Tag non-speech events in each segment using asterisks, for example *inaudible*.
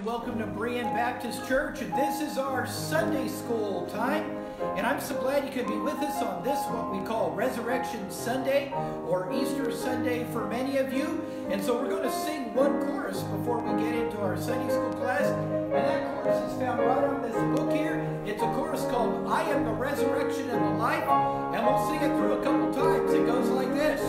and welcome to Berean Baptist Church. This is our Sunday school time, and I'm so glad you could be with us on this, what we call Resurrection Sunday or Easter Sunday for many of you. And so we're going to sing one chorus before we get into our Sunday school class, and that chorus is found right on this book here. It's a chorus called I Am the Resurrection and the Life, and we'll sing it through a couple times. It goes like this.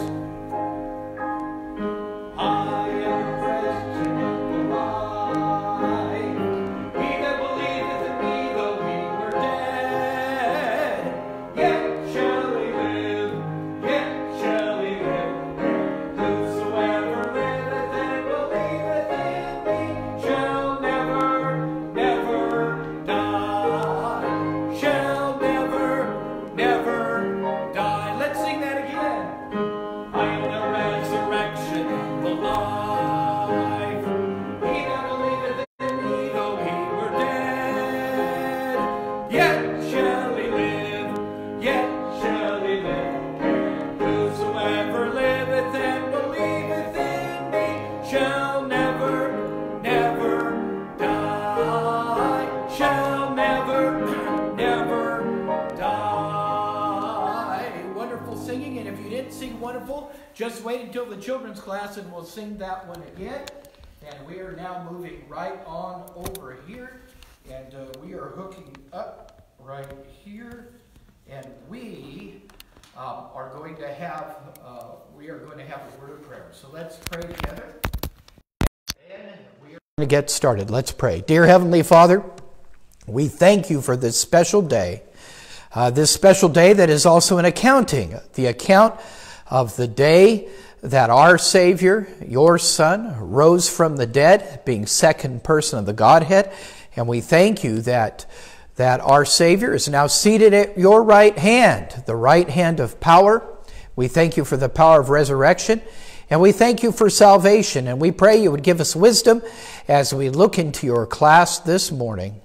Sing that one again. And we are now moving right on over here, and uh, we are hooking up right here, and we um, are going to have uh, we are going to have a word of prayer. So let's pray together. And we are going to get started. Let's pray. Dear Heavenly Father, we thank you for this special day. Uh, this special day that is also an accounting, the account of the day that our Savior, your Son, rose from the dead, being second person of the Godhead. And we thank you that, that our Savior is now seated at your right hand, the right hand of power. We thank you for the power of resurrection. And we thank you for salvation. And we pray you would give us wisdom as we look into your class this morning.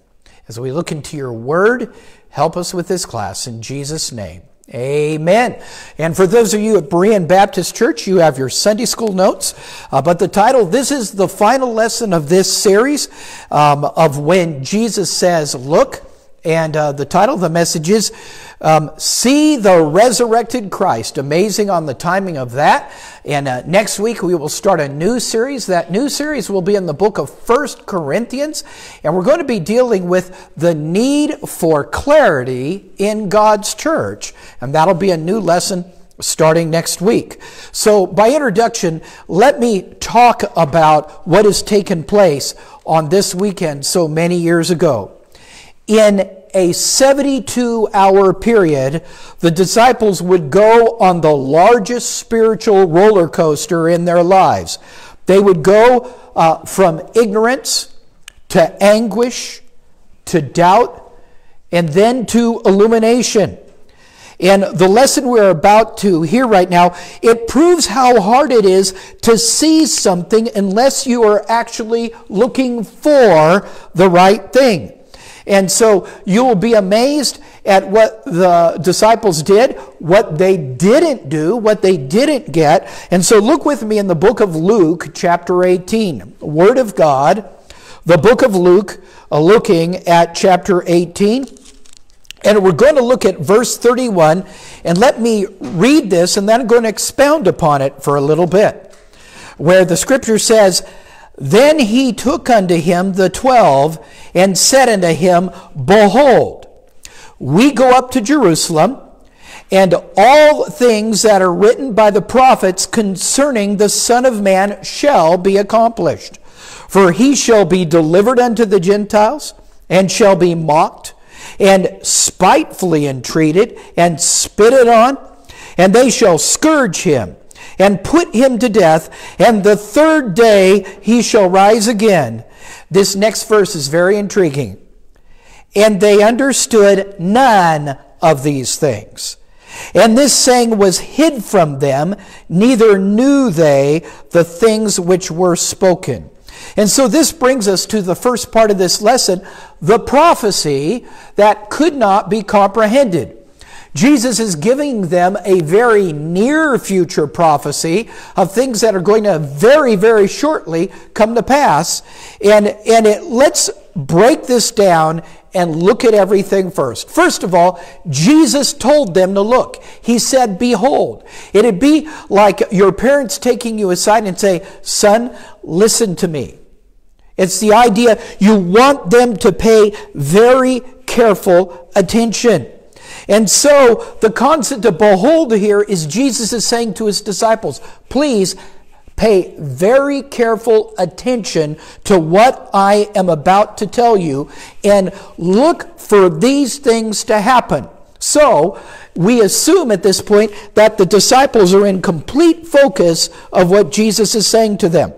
As we look into your word, help us with this class in Jesus' name. Amen. And for those of you at Berean Baptist Church, you have your Sunday school notes. Uh, but the title, this is the final lesson of this series um, of when Jesus says, Look. And uh, the title of the message is um, See the Resurrected Christ. Amazing on the timing of that. And uh, next week we will start a new series. That new series will be in the book of First Corinthians. And we're going to be dealing with the need for clarity in God's church. And that'll be a new lesson starting next week. So, by introduction, let me talk about what has taken place on this weekend so many years ago. In a 72 hour period, the disciples would go on the largest spiritual roller coaster in their lives. They would go uh, from ignorance to anguish to doubt and then to illumination. And the lesson we're about to hear right now, it proves how hard it is to see something unless you are actually looking for the right thing. And so you will be amazed at what the disciples did, what they didn't do, what they didn't get. And so look with me in the book of Luke, chapter 18. Word of God, the book of Luke, uh, looking at chapter 18. And we're going to look at verse 31. And let me read this, and then I'm going to expound upon it for a little bit. Where the scripture says, then he took unto him the twelve and said unto him, Behold, we go up to Jerusalem, and all things that are written by the prophets concerning the Son of Man shall be accomplished. For he shall be delivered unto the Gentiles, and shall be mocked, and spitefully entreated, and spitted on, and they shall scourge him and put him to death, and the third day he shall rise again. This next verse is very intriguing. And they understood none of these things. And this saying was hid from them, neither knew they the things which were spoken. And so this brings us to the first part of this lesson the prophecy that could not be comprehended. Jesus is giving them a very near future prophecy of things that are going to very, very shortly come to pass. And, and it, let's break this down and look at everything first. First of all, Jesus told them to look. He said, Behold. It'd be like your parents taking you aside and say, Son, listen to me. It's the idea you want them to pay very careful attention. And so the concept of behold here is Jesus is saying to his disciples, please pay very careful attention to what I am about to tell you and look for these things to happen. So, we assume at this point that the disciples are in complete focus of what Jesus is saying to them.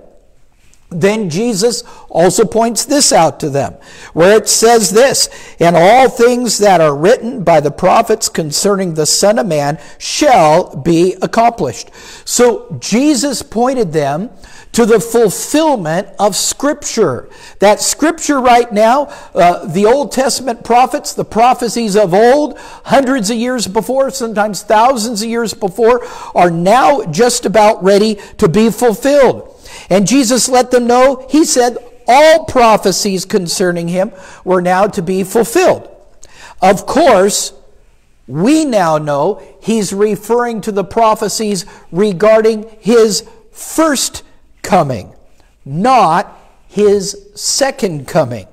Then Jesus also points this out to them, where it says this, and all things that are written by the prophets concerning the Son of Man shall be accomplished. So Jesus pointed them to the fulfillment of Scripture. That Scripture right now, uh, the Old Testament prophets, the prophecies of old, hundreds of years before, sometimes thousands of years before, are now just about ready to be fulfilled. And Jesus let them know, he said, all prophecies concerning him were now to be fulfilled. Of course, we now know he's referring to the prophecies regarding his first coming, not his second coming.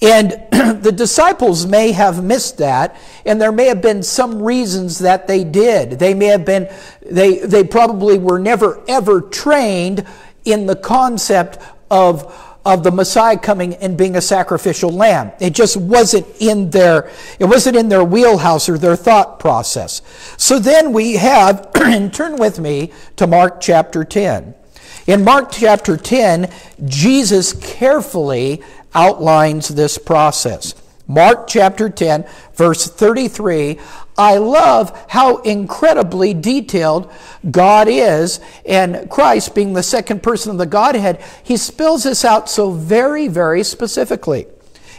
And *clears throat* the disciples may have missed that, and there may have been some reasons that they did. They may have been, they, they probably were never ever trained in the concept of, of the Messiah coming and being a sacrificial lamb. It just wasn't in their, it wasn't in their wheelhouse or their thought process. So then we have, *clears throat* and turn with me to Mark chapter 10. In Mark chapter 10, Jesus carefully outlines this process. Mark chapter 10, verse 33. I love how incredibly detailed God is, and Christ, being the second person of the Godhead, he spills this out so very, very specifically.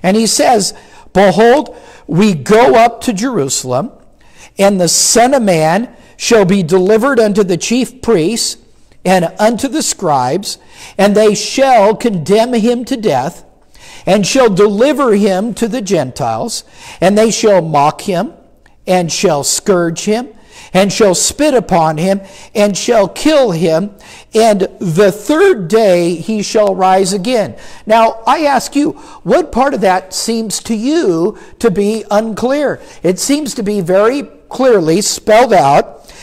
And he says, Behold, we go up to Jerusalem, and the Son of Man shall be delivered unto the chief priests and unto the scribes, and they shall condemn him to death and shall deliver him to the Gentiles, and they shall mock him, and shall scourge him, and shall spit upon him, and shall kill him, and the third day he shall rise again. Now, I ask you, what part of that seems to you to be unclear? It seems to be very clearly spelled out.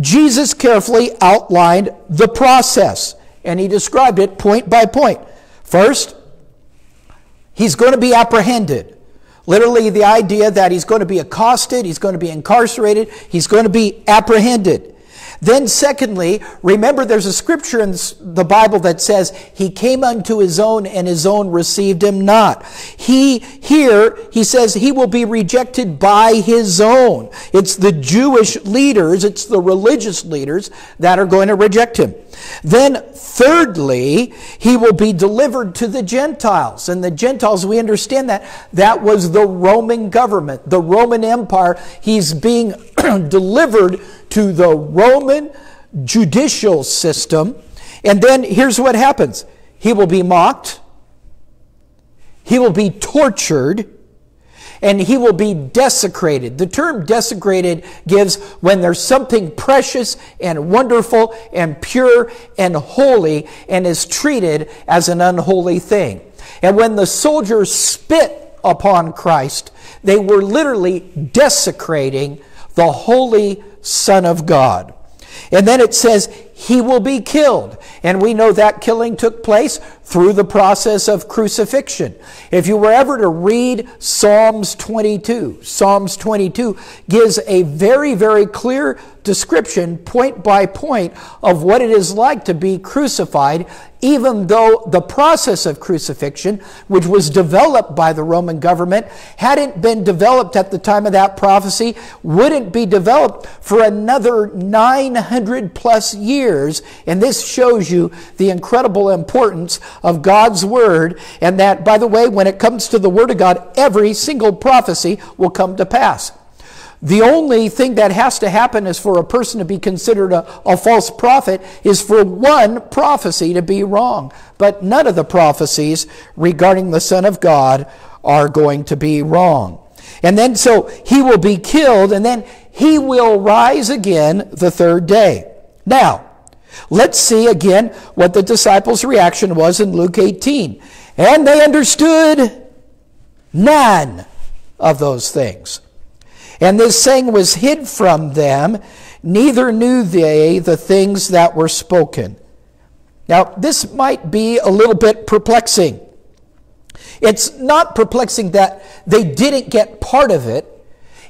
Jesus carefully outlined the process, and he described it point by point. First, He's going to be apprehended. Literally, the idea that he's going to be accosted, he's going to be incarcerated, he's going to be apprehended. Then, secondly, remember there's a scripture in the Bible that says, He came unto His own, and His own received Him not. He, here, He says, He will be rejected by His own. It's the Jewish leaders, it's the religious leaders that are going to reject Him. Then, thirdly, He will be delivered to the Gentiles. And the Gentiles, we understand that, that was the Roman government, the Roman Empire. He's being *clears throat* delivered to the Roman judicial system. And then here's what happens he will be mocked, he will be tortured, and he will be desecrated. The term desecrated gives when there's something precious and wonderful and pure and holy and is treated as an unholy thing. And when the soldiers spit upon Christ, they were literally desecrating the holy Son of God. And then it says, he will be killed. And we know that killing took place through the process of crucifixion. If you were ever to read Psalms 22, Psalms 22 gives a very, very clear description, point by point, of what it is like to be crucified even though the process of crucifixion, which was developed by the Roman government, hadn't been developed at the time of that prophecy, wouldn't be developed for another 900 plus years. And this shows you the incredible importance of God's Word, and that, by the way, when it comes to the Word of God, every single prophecy will come to pass. The only thing that has to happen is for a person to be considered a, a, false prophet is for one prophecy to be wrong. But none of the prophecies regarding the Son of God are going to be wrong. And then so he will be killed and then he will rise again the third day. Now, let's see again what the disciples' reaction was in Luke 18. And they understood none of those things. And this saying was hid from them, neither knew they the things that were spoken. Now, this might be a little bit perplexing. It's not perplexing that they didn't get part of it,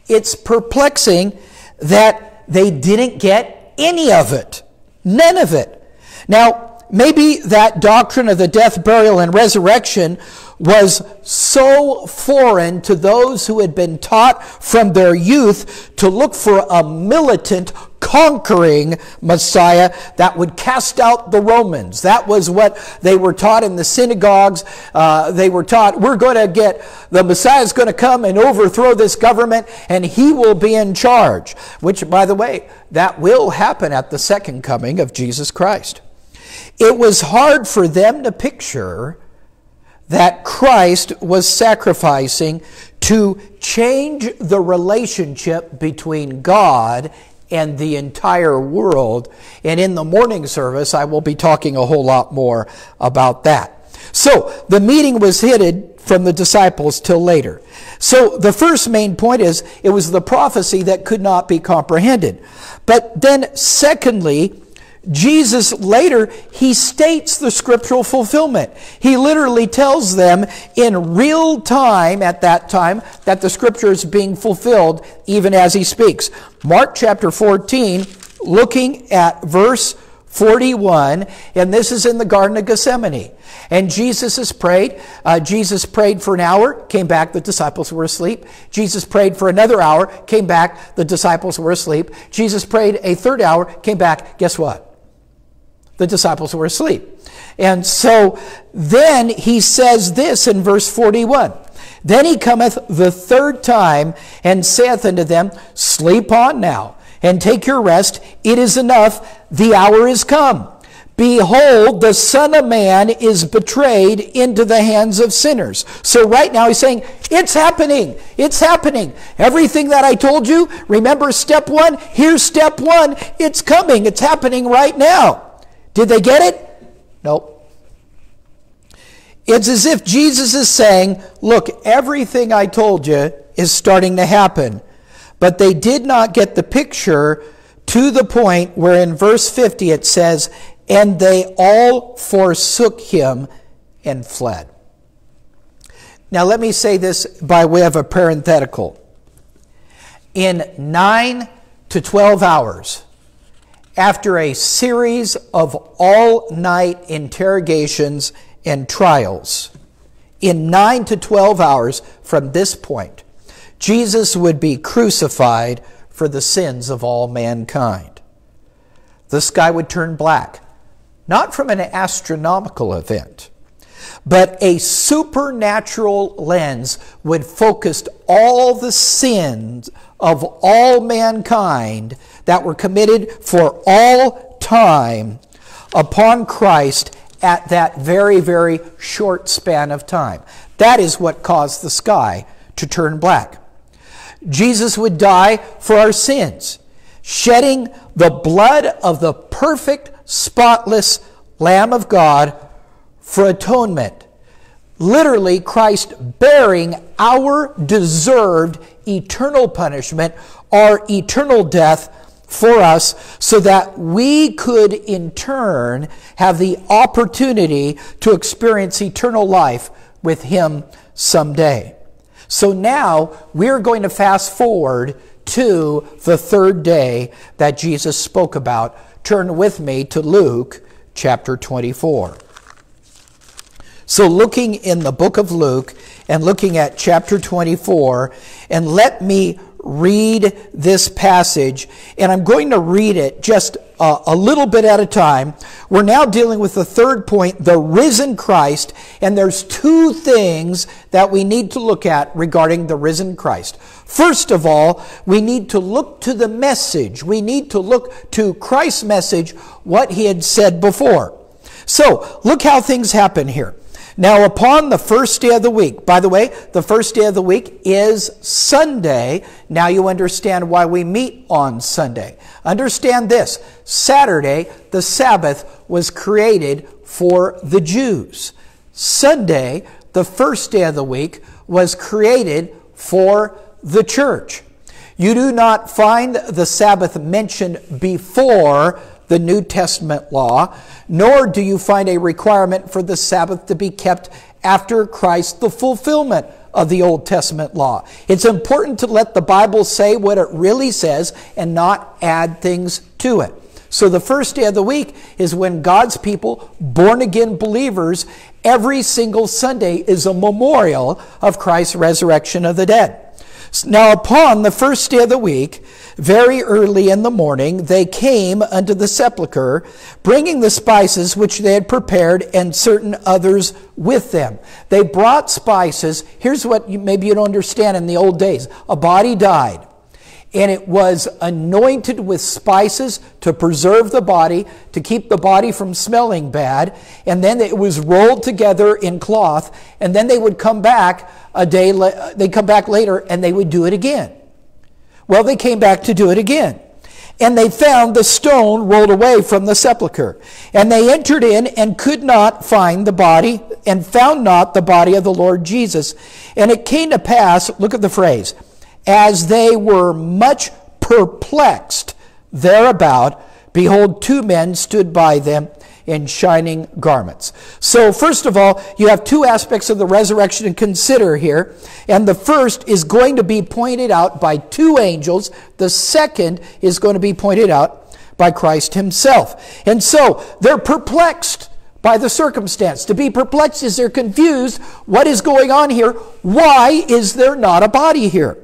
it's perplexing that they didn't get any of it, none of it. Now, maybe that doctrine of the death, burial, and resurrection was so foreign to those who had been taught from their youth to look for a militant, conquering Messiah that would cast out the Romans. That was what they were taught in the synagogues. Uh, they were taught, we're going to get, the Messiah is going to come and overthrow this government and he will be in charge. Which, by the way, that will happen at the second coming of Jesus Christ. It was hard for them to picture that Christ was sacrificing to change the relationship between God and the entire world. And in the morning service, I will be talking a whole lot more about that. So the meeting was hidden from the disciples till later. So the first main point is it was the prophecy that could not be comprehended. But then, secondly, Jesus later, he states the scriptural fulfillment. He literally tells them in real time at that time that the scripture is being fulfilled even as he speaks. Mark chapter 14, looking at verse 41, and this is in the Garden of Gethsemane. And Jesus has prayed. Uh, Jesus prayed for an hour, came back, the disciples were asleep. Jesus prayed for another hour, came back, the disciples were asleep. Jesus prayed a third hour, came back, guess what? the disciples were asleep. And so then he says this in verse 41 Then he cometh the third time and saith unto them, Sleep on now, and take your rest. It is enough, the hour is come. Behold, the Son of Man is betrayed into the hands of sinners. So, right now, he's saying, It's happening. It's happening. Everything that I told you, remember step one? Here's step one. It's coming. It's happening right now. Did they get it? Nope. It's as if Jesus is saying, Look, everything I told you is starting to happen. But they did not get the picture to the point where in verse 50 it says, And they all forsook him and fled. Now, let me say this by way of a parenthetical. In 9 to 12 hours, after a series of all night interrogations and trials. In 9 to 12 hours from this point, Jesus would be crucified for the sins of all mankind. The sky would turn black, not from an astronomical event, but a supernatural lens would focus all the sins of all mankind that were committed for all time upon Christ at that very, very short span of time. That is what caused the sky to turn black. Jesus would die for our sins, shedding the blood of the perfect, spotless Lamb of God for atonement. Literally, Christ bearing our deserved eternal punishment, our eternal death for us so that we could in turn have the opportunity to experience eternal life with Him someday. So now we're going to fast forward to the third day that Jesus spoke about. Turn with me to Luke chapter 24. So, looking in the book of Luke and looking at chapter 24, and let me read this passage, and I'm going to read it just uh, a little bit at a time. We're now dealing with the third point, the risen Christ. And there's two things that we need to look at regarding the risen Christ. First of all, we need to look to the message. We need to look to Christ's message, what he had said before. So, look how things happen here. Now, upon the first day of the week, by the way, the first day of the week is Sunday. Now you understand why we meet on Sunday. Understand this Saturday, the Sabbath, was created for the Jews. Sunday, the first day of the week, was created for the church. You do not find the Sabbath mentioned before the New Testament law, nor do you find a requirement for the Sabbath to be kept after Christ, the fulfillment of the Old Testament law. It's important to let the Bible say what it really says and not add things to it. So the first day of the week is when God's people, born again believers, every single Sunday is a memorial of Christ's resurrection of the dead. Now, upon the first day of the week, very early in the morning, they came unto the sepulchre, bringing the spices which they had prepared, and certain others with them. They brought spices. Here's what you, maybe you don't understand in the old days a body died and it was anointed with spices to preserve the body, to keep the body from smelling bad, and then it was rolled together in cloth, and then they would come back a day, they come back later and they would do it again. Well, they came back to do it again. And they found the stone rolled away from the sepulchre. And they entered in and could not find the body, and found not the body of the Lord Jesus. And it came to pass, look at the phrase, as they were much perplexed thereabout, behold, two men stood by them in shining garments. So, first of all, you have two aspects of the resurrection to consider here. And the first is going to be pointed out by two angels, the second is going to be pointed out by Christ himself. And so, they're perplexed by the circumstance. To be perplexed is they're confused. What is going on here? Why is there not a body here?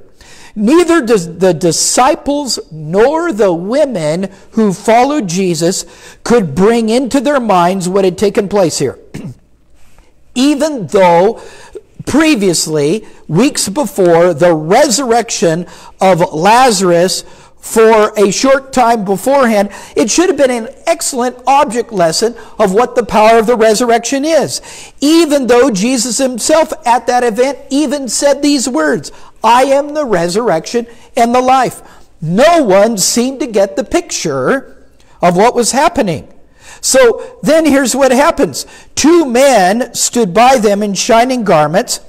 Neither does the disciples nor the women who followed Jesus could bring into their minds what had taken place here. *clears throat* Even though previously, weeks before, the resurrection of Lazarus for a short time beforehand, it should have been an excellent object lesson of what the power of the resurrection is. Even though Jesus himself at that event even said these words, I am the resurrection and the life. No one seemed to get the picture of what was happening. So then here's what happens. Two men stood by them in shining garments,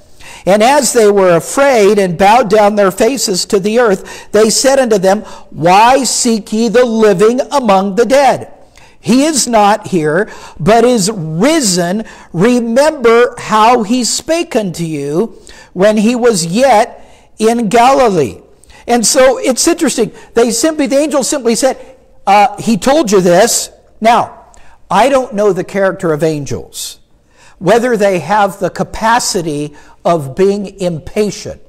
and as they were afraid and bowed down their faces to the earth, they said unto them, Why seek ye the living among the dead? He is not here, but is risen. Remember how he spake unto you when he was yet in Galilee. And so it's interesting. They simply, the angel simply said, uh, He told you this. Now, I don't know the character of angels, whether they have the capacity of being impatient.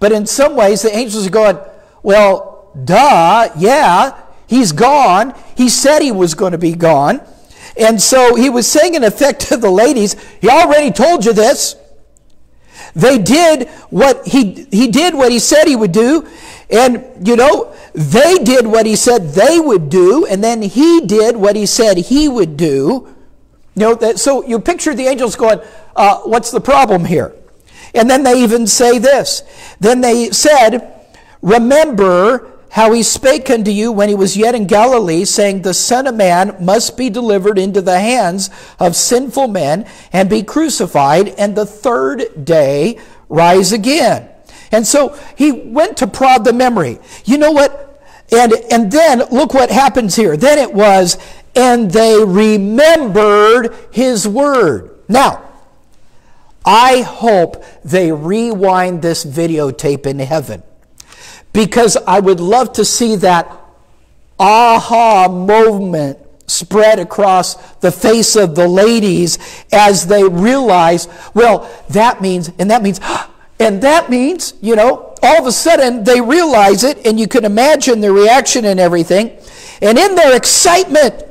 But in some ways, the angels are going, Well, duh, yeah, he's gone. He said he was going to be gone. And so he was saying, in effect, to the ladies, He already told you this. They did what he, he did what he said he would do. And, you know, they did what he said they would do. And then he did what he said he would do. You know, that, so you picture the angels going, uh, what's the problem here? And then they even say this. Then they said, remember how he spake unto you when he was yet in Galilee, saying, The Son of Man must be delivered into the hands of sinful men and be crucified, and the third day rise again. And so he went to prod the memory. You know what? And, and then look what happens here. Then it was, and they remembered his word. Now, I hope they rewind this videotape in heaven because I would love to see that aha moment spread across the face of the ladies as they realize, well, that means, and that means, *gasps* and that means, you know, all of a sudden they realize it, and you can imagine the reaction and everything. And in their excitement,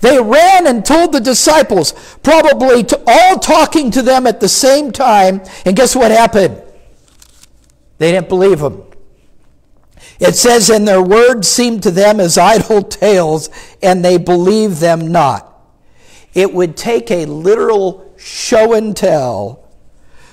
they ran and told the disciples, probably to, all talking to them at the same time. And guess what happened? They didn't believe them. It says, And their words seemed to them as idle *laughs* tales, and they believed them not. It would take a literal show and tell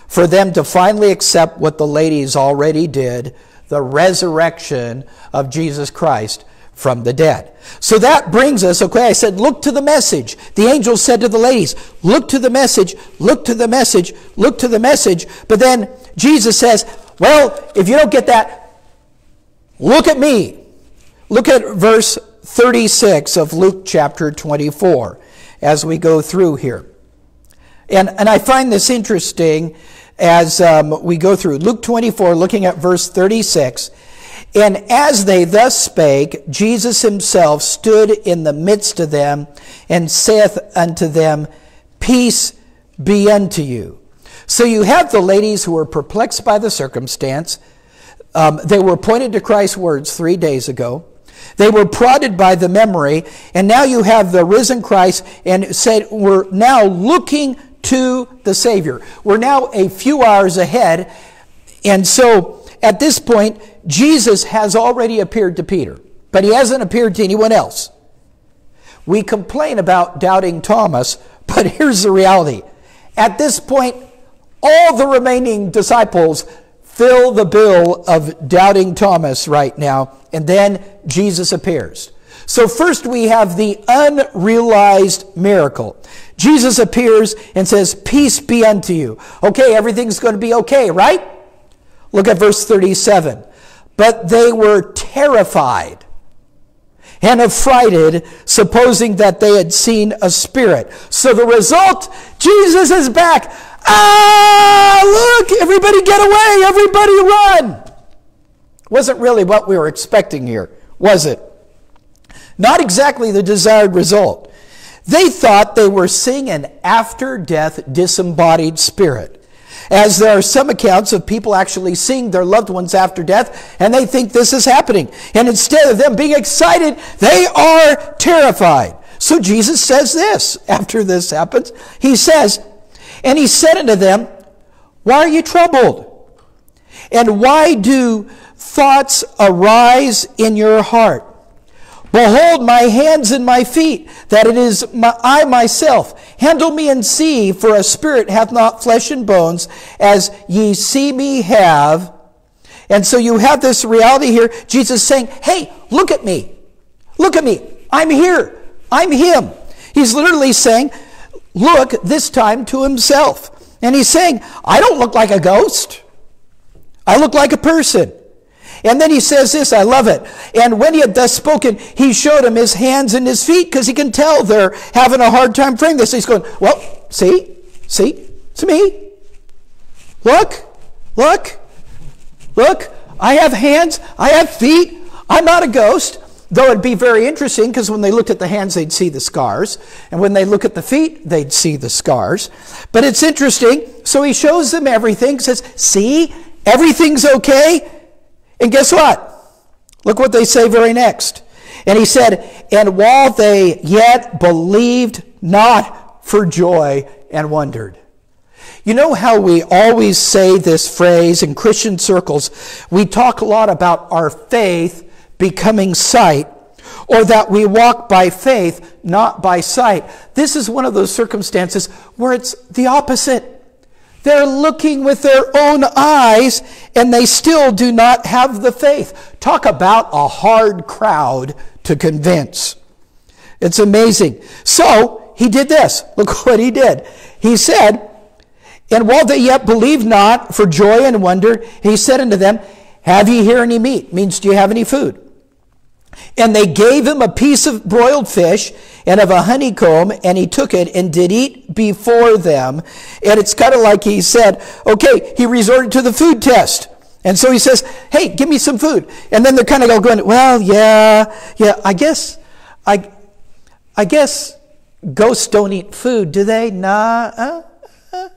for them to finally accept what the ladies already did the resurrection of Jesus Christ from the dead. So that brings us, okay, I said, look to the message. The angel said to the ladies, look to the message, look to the message, look to the message. But then Jesus says, well, if you don't get that, look at me. Look at verse 36 of Luke chapter 24 as we go through here. And, and I find this interesting as um, we go through Luke 24, looking at verse 36. And as they thus spake, Jesus himself stood in the midst of them and saith unto them, Peace be unto you. So you have the ladies who are perplexed by the circumstance. Um, they were pointed to Christ's words three days ago. They were prodded by the memory, and now you have the risen Christ and said, We're now looking to the Savior. We're now a few hours ahead, and so at this point, Jesus has already appeared to Peter, but he hasn't appeared to anyone else. We complain about doubting Thomas, *laughs* but here's the reality. At this point, all the remaining disciples fill the bill of doubting Thomas right now, and then Jesus appears. So, first we have the unrealized miracle. Jesus appears and says, Peace be unto you. Okay, everything's going to be okay, right? Look at verse 37. But they were terrified and affrighted, supposing that they had seen a spirit. So the result, Jesus is back. Ah, look, everybody get away, everybody run. Wasn't really what we were expecting here, was it? Not exactly the desired result. They thought they were seeing an after death disembodied spirit. As there are some accounts of people actually seeing their loved ones after death, and they think this is happening. And instead of them being excited, they are terrified. So Jesus says this after this happens. He says, And he said unto them, Why are you troubled? And why do thoughts arise in your heart? Behold my hands and my feet, that it is my, I myself. Handle me and see, for a spirit hath not flesh and bones, as ye see me have. And so you have this reality here. Jesus saying, Hey, look at me. Look at me. I'm here. I'm him. He's literally saying, Look this time to himself. And he's saying, I don't look like a ghost. I look like a person. And then he says this, I love it. And when he had thus spoken, he showed him his hands and his feet because he can tell they're having a hard time framing this. He's going, Well, see, see, it's me. Look, look, look. I have hands, I have feet. I'm not a ghost. Though it'd be very interesting because when they looked at the hands, they'd see the scars. And when they look at the feet, they'd see the scars. But it's interesting. So he shows them everything, says, See, everything's okay. And guess what? Look what they say very next. And he said, And while they yet believed not for joy and wondered. You know how we always say this phrase in Christian circles? We talk a lot about our faith becoming sight, or that we walk by faith, not by sight. This is one of those circumstances where it's the opposite. They're looking with their own eyes and they still do not have the faith. Talk about a hard crowd to convince. It's amazing. So he did this. *laughs* Look what he did. He said, And while they yet believed not for joy and wonder, he said unto them, Have ye here any meat? Means, do you have any food? And they gave him a piece of broiled fish and of a honeycomb, and he took it and did eat before them. And it's kind of like he said, okay, he resorted to the food test. And so he says, hey, give me some food. And then they're kind of all going, well, yeah, yeah, I guess, I, I guess ghosts don't eat food, do they? Nah, uh, uh,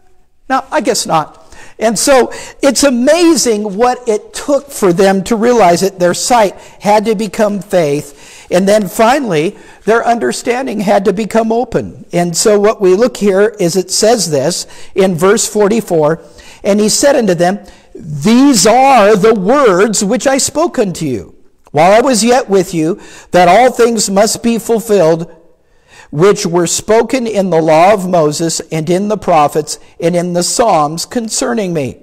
no, I guess not. And so it's amazing what it took for them to realize that their sight had to become faith. And then finally, their understanding had to become open. And so what we look here is it says this in verse 44 And he said unto them, These are the words which I spoke unto you while I was yet with you, that all things must be fulfilled which were spoken in the law of Moses and in the prophets and in the Psalms concerning me.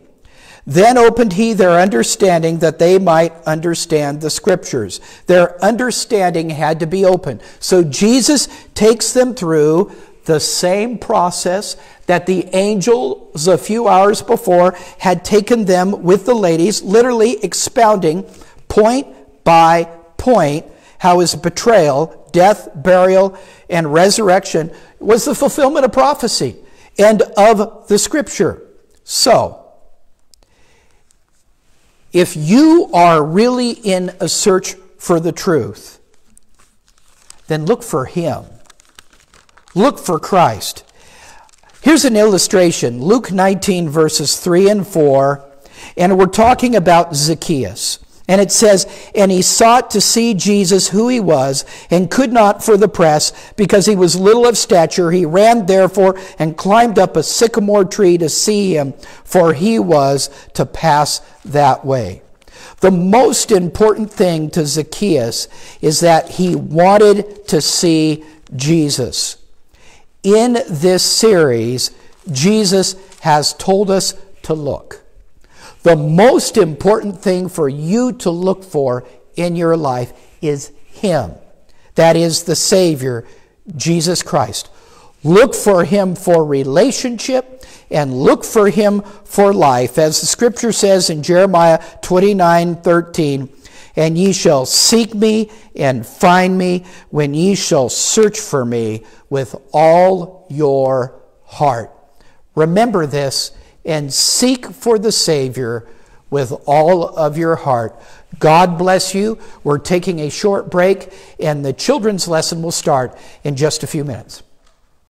Then opened he their understanding that they might understand the scriptures. Their understanding had to be open. So Jesus takes them through the same process that the angels a few hours before had taken them with the ladies, literally expounding point by point how his betrayal, death, burial, and resurrection was the fulfillment of prophecy and of the scripture. So, if you are really in a search for the truth, then look for him. Look for Christ. Here's an illustration Luke 19, verses 3 and 4, and we're talking about Zacchaeus. And it says, And he sought to see Jesus who he was, and could not for the press, because he was little of stature. He ran therefore and climbed up a sycamore tree to see him, for he was to pass that way. The most important thing to Zacchaeus is that he wanted to see Jesus. In this series, Jesus has told us to look. The most important thing for you to look for in your life is Him. That is the Savior, Jesus Christ. Look for Him for relationship and look for Him for life. As the scripture says in Jeremiah 29 13, and ye shall seek me and find me when ye shall search for me with all your heart. Remember this and seek for the Savior with all of your heart. God bless you. We're taking a short break, and the children's lesson will start in just a few minutes.